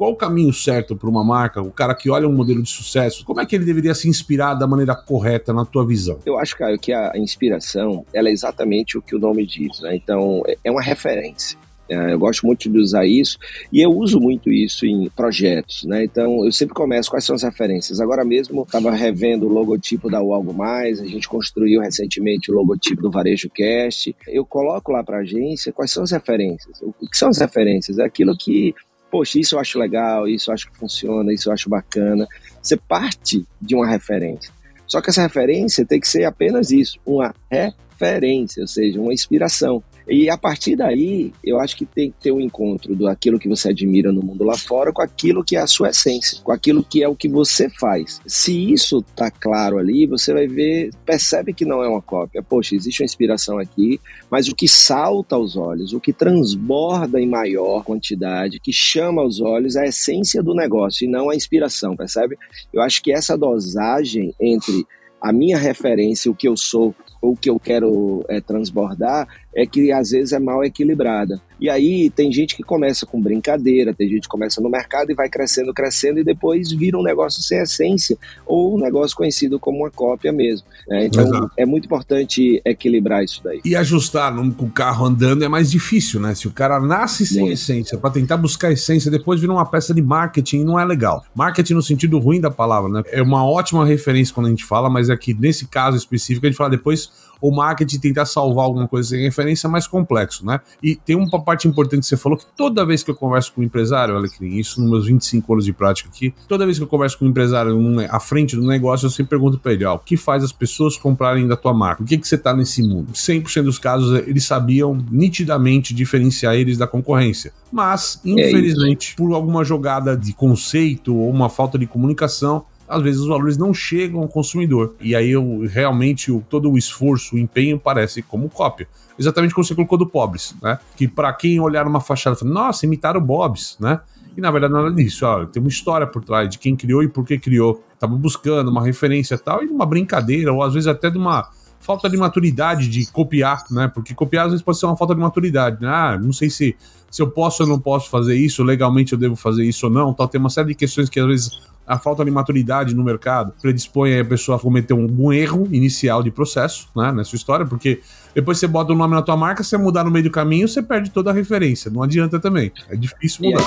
qual o caminho certo para uma marca, o cara que olha um modelo de sucesso, como é que ele deveria se inspirar da maneira correta na tua visão? Eu acho, Caio, que a inspiração ela é exatamente o que o nome diz, né? Então, é, é uma referência. É, eu gosto muito de usar isso e eu uso muito isso em projetos, né? Então eu sempre começo quais são as referências. Agora mesmo estava revendo o logotipo da O Algo Mais, a gente construiu recentemente o logotipo do Varejo Cast. Eu coloco lá para a agência quais são as referências. O que são as referências? É aquilo que poxa, isso eu acho legal, isso eu acho que funciona, isso eu acho bacana. Você parte de uma referência. Só que essa referência tem que ser apenas isso, uma referência, ou seja, uma inspiração. E a partir daí, eu acho que tem que ter um encontro do aquilo que você admira no mundo lá fora com aquilo que é a sua essência, com aquilo que é o que você faz. Se isso tá claro ali, você vai ver, percebe que não é uma cópia. Poxa, existe uma inspiração aqui, mas o que salta aos olhos, o que transborda em maior quantidade, que chama aos olhos é a essência do negócio e não a inspiração, percebe? Eu acho que essa dosagem entre a minha referência, o que eu sou, ou o que eu quero é, transbordar, é que às vezes é mal equilibrada. E aí tem gente que começa com brincadeira, tem gente que começa no mercado e vai crescendo, crescendo e depois vira um negócio sem essência ou um negócio conhecido como uma cópia mesmo. Né? Então Exato. é muito importante equilibrar isso daí. E ajustar com o carro andando é mais difícil, né? Se o cara nasce sem essência para tentar buscar essência, depois vira uma peça de marketing não é legal. Marketing no sentido ruim da palavra, né? É uma ótima referência quando a gente fala, mas é que nesse caso específico a gente fala depois o marketing tentar salvar alguma coisa sem referência é mais complexo, né? E tem uma parte importante que você falou que toda vez que eu converso com um empresário, olha que isso nos meus 25 anos de prática aqui, toda vez que eu converso com um empresário um, à frente do negócio, eu sempre pergunto para ele, ó, o que faz as pessoas comprarem da tua marca? O que que você tá nesse mundo? 100% dos casos eles sabiam nitidamente diferenciar eles da concorrência. Mas, é infelizmente, é por alguma jogada de conceito ou uma falta de comunicação, às vezes os valores não chegam ao consumidor. E aí eu, realmente o, todo o esforço, o empenho parece como cópia. Exatamente como você colocou do Pobres, né? Que para quem olhar numa fachada fala, nossa, imitaram o Bobs, né? E na verdade nada disso, ó, tem uma história por trás de quem criou e por que criou. Tava buscando uma referência tal, e uma brincadeira, ou às vezes até de uma falta de maturidade de copiar, né? Porque copiar às vezes pode ser uma falta de maturidade, né? Ah, não sei se, se eu posso ou não posso fazer isso, legalmente eu devo fazer isso ou não, tal. Tem uma série de questões que às vezes a falta de maturidade no mercado predispõe a pessoa a cometer um, erro inicial de processo, né, nessa história, porque depois você bota o nome na tua marca, você mudar no meio do caminho, você perde toda a referência. Não adianta também. É difícil mudar.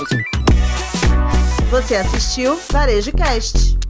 Você assistiu Varejo Cast.